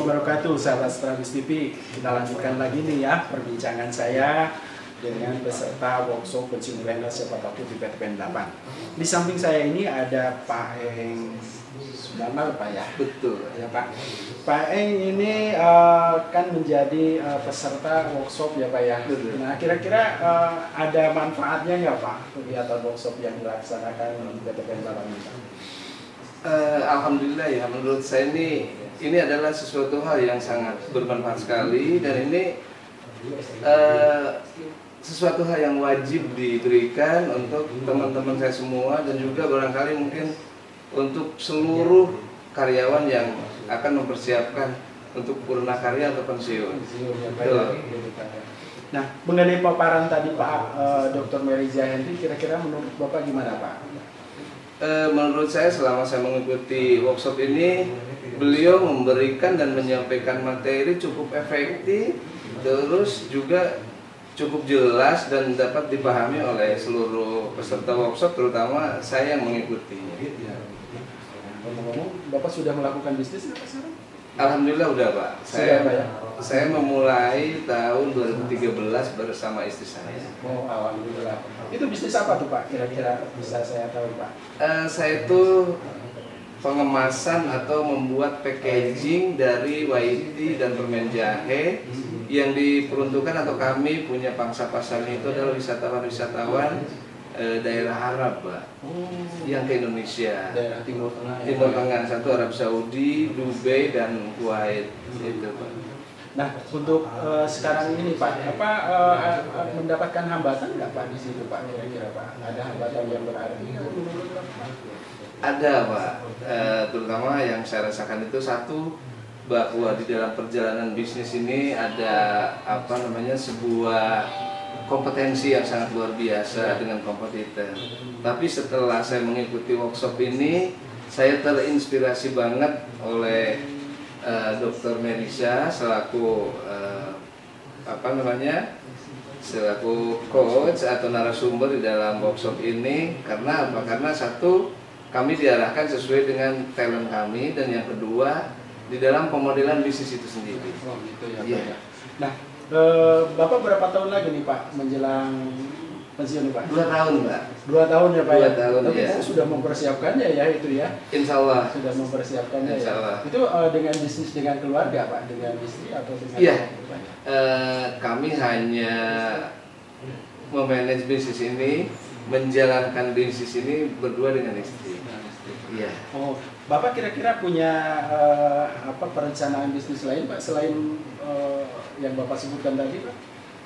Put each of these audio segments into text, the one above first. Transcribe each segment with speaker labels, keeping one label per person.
Speaker 1: wabarakatuh sahabat Strabis TV Kita lanjutkan lagi nih ya perbincangan saya dengan peserta workshop pensiun milenial siapa takut di PTPN 8 Di samping saya ini ada Pak Eng Sudarmal Pak ya
Speaker 2: Betul.
Speaker 1: Ya Pak Pak Eng ini eh, kan menjadi eh, peserta workshop ya Pak ya
Speaker 2: Betul.
Speaker 1: Nah kira-kira eh, ada manfaatnya nggak Pak kegiatan workshop yang dilaksanakan di PTPN 8 ini Pak?
Speaker 2: Eh, Alhamdulillah ya menurut saya ini ini adalah sesuatu hal yang sangat bermanfaat sekali dan ini eh, sesuatu hal yang wajib diberikan untuk teman-teman saya semua dan juga barangkali mungkin untuk seluruh karyawan yang akan mempersiapkan untuk purna karya atau pensiun.
Speaker 1: Nah, mengenai paparan tadi Pak eh, Dr. Mary Zahendri, kira-kira menurut Bapak gimana Pak?
Speaker 2: Eh, menurut saya selama saya mengikuti workshop ini beliau memberikan dan menyampaikan materi cukup efektif terus juga cukup jelas dan dapat dipahami oleh seluruh peserta workshop terutama saya yang mengikutinya
Speaker 1: Ngomong-ngomong, Bapak sudah melakukan bisnis sekarang?
Speaker 2: Alhamdulillah udah Pak
Speaker 1: Sudah,
Speaker 2: saya
Speaker 1: Pak, ya?
Speaker 2: saya memulai tahun 2013 bersama istri saya
Speaker 1: Oh, alhamdulillah. Itu bisnis apa tuh Pak? Kira-kira bisa saya tahu Pak?
Speaker 2: Eh, saya itu pengemasan atau membuat packaging dari whitey dan permen jahe yang diperuntukkan atau kami punya pangsa pasarnya itu adalah wisatawan-wisatawan eh, daerah Arab, Pak,
Speaker 1: Oh,
Speaker 2: yang ke Indonesia.
Speaker 1: daerah Timur Tengah. ya,
Speaker 2: Timur
Speaker 1: ya?
Speaker 2: Tengah satu Arab Saudi, Dubai dan Kuwait itu, Pak.
Speaker 1: Nah, untuk eh, sekarang ini Pak, apa eh, mendapatkan hambatan nggak Pak di situ Pak? Kira-kira Pak, ada hambatan yang berarti?
Speaker 2: Ada Pak, Eh, terutama yang saya rasakan itu satu bahwa di dalam perjalanan bisnis ini ada apa namanya sebuah kompetensi yang sangat luar biasa dengan kompetitor. Tapi setelah saya mengikuti workshop ini, saya terinspirasi banget oleh eh, Dr. Melisa selaku eh, apa namanya selaku coach atau narasumber di dalam workshop ini karena apa? Karena satu kami diarahkan sesuai dengan talent kami dan yang kedua di dalam pemodelan bisnis itu sendiri.
Speaker 1: Oh gitu ya.
Speaker 2: Iya.
Speaker 1: ya. Nah, eh, Bapak berapa tahun lagi nih Pak menjelang pensiun nih Pak?
Speaker 2: Dua tahun mbak,
Speaker 1: Dua tahun ya Pak
Speaker 2: Dua
Speaker 1: ya?
Speaker 2: tahun,
Speaker 1: Tapi. Bapak sudah mempersiapkannya ya itu ya?
Speaker 2: Insya Allah.
Speaker 1: Sudah mempersiapkannya
Speaker 2: Insya
Speaker 1: ya?
Speaker 2: Allah.
Speaker 1: Itu eh, dengan bisnis dengan keluarga Pak? Dengan istri atau dengan
Speaker 2: Iya.
Speaker 1: Pak?
Speaker 2: Eh, kami hanya memanage bisnis ini, menjalankan bisnis ini berdua dengan istri. Iya.
Speaker 1: Oh, Bapak kira-kira punya eh, apa perencanaan bisnis lain Pak selain eh, yang Bapak sebutkan tadi Pak?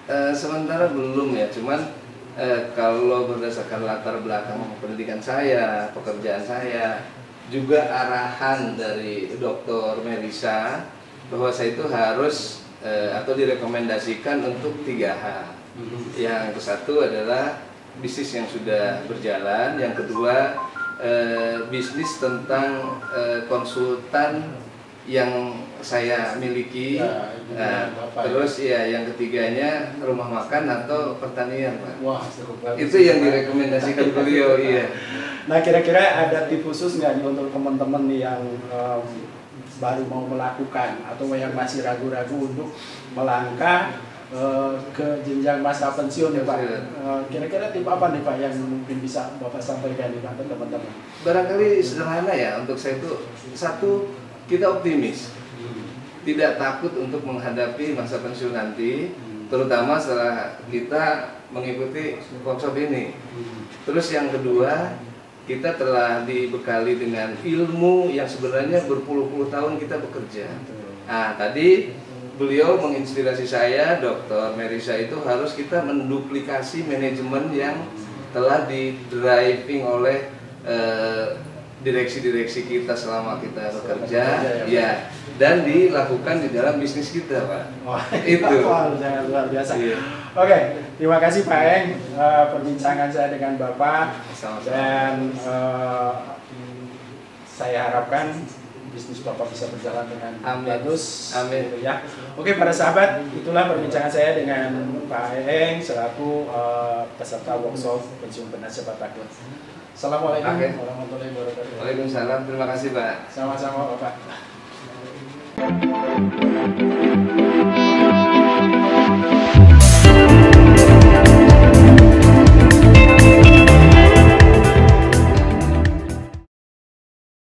Speaker 2: Eh, sementara belum ya, cuman eh, kalau berdasarkan latar belakang pendidikan saya, pekerjaan saya, juga arahan dari Dr. Melisa bahwa saya itu harus eh, atau direkomendasikan untuk tiga hal. Yang satu adalah bisnis yang sudah berjalan, yang kedua eh, bisnis tentang eh, konsultan yang saya miliki.
Speaker 1: Ya,
Speaker 2: Nah,
Speaker 1: Bapak
Speaker 2: terus ya yang ketiganya rumah makan atau pertanian, Pak.
Speaker 1: Wah, seru banget.
Speaker 2: Itu yang direkomendasikan beliau, iya.
Speaker 1: Nah, kira-kira ada tips khusus nggak nih untuk teman-teman nih yang em, baru mau melakukan atau yang masih ragu-ragu untuk melangkah eh, ke jenjang masa pensiun ya Pak?
Speaker 2: Pensiun.
Speaker 1: Eh, Kira-kira tip apa nih Pak yang mungkin bisa Bapak sampaikan Pak ke teman-teman?
Speaker 2: Barangkali sederhana ya untuk saya itu satu kita optimis, tidak takut untuk menghadapi masa pensiun nanti, terutama setelah kita mengikuti workshop ini. Terus yang kedua, kita telah dibekali dengan ilmu yang sebenarnya berpuluh-puluh tahun kita bekerja. Nah, tadi beliau menginspirasi saya, Dr. Merisa itu harus kita menduplikasi manajemen yang telah di driving oleh eh, direksi-direksi kita selama kita bekerja,
Speaker 1: ya,
Speaker 2: ya, dan dilakukan di dalam bisnis kita, Pak.
Speaker 1: Wah,
Speaker 2: Itu.
Speaker 1: Wah, sangat luar biasa.
Speaker 2: Iya.
Speaker 1: Oke, terima kasih Pak Eng eh, perbincangan saya dengan Bapak
Speaker 2: Sama-sama.
Speaker 1: dan eh, saya harapkan bisnis Bapak bisa berjalan dengan
Speaker 2: Amin.
Speaker 1: bagus.
Speaker 2: Amin.
Speaker 1: Gitu ya. Oke para sahabat, itulah perbincangan saya dengan Pak Heng selaku uh, peserta workshop pensiun penasihat takut. Assalamualaikum
Speaker 2: okay.
Speaker 1: warahmatullahi wabarakatuh.
Speaker 2: Waalaikumsalam. Terima kasih, Pak.
Speaker 1: Sama-sama, Bapak.